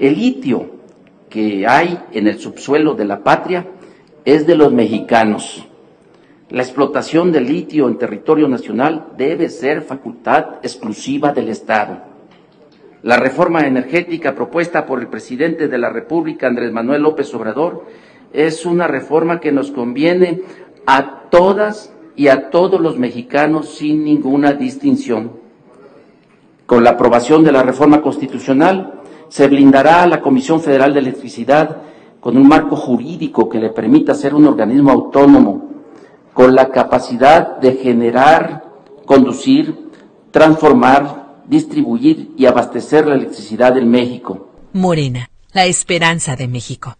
El litio que hay en el subsuelo de la patria es de los mexicanos. La explotación del litio en territorio nacional debe ser facultad exclusiva del Estado. La reforma energética propuesta por el presidente de la República, Andrés Manuel López Obrador, es una reforma que nos conviene a todas y a todos los mexicanos sin ninguna distinción. Con la aprobación de la reforma constitucional, se blindará a la Comisión Federal de Electricidad con un marco jurídico que le permita ser un organismo autónomo, con la capacidad de generar, conducir, transformar, distribuir y abastecer la electricidad en México. Morena, la esperanza de México.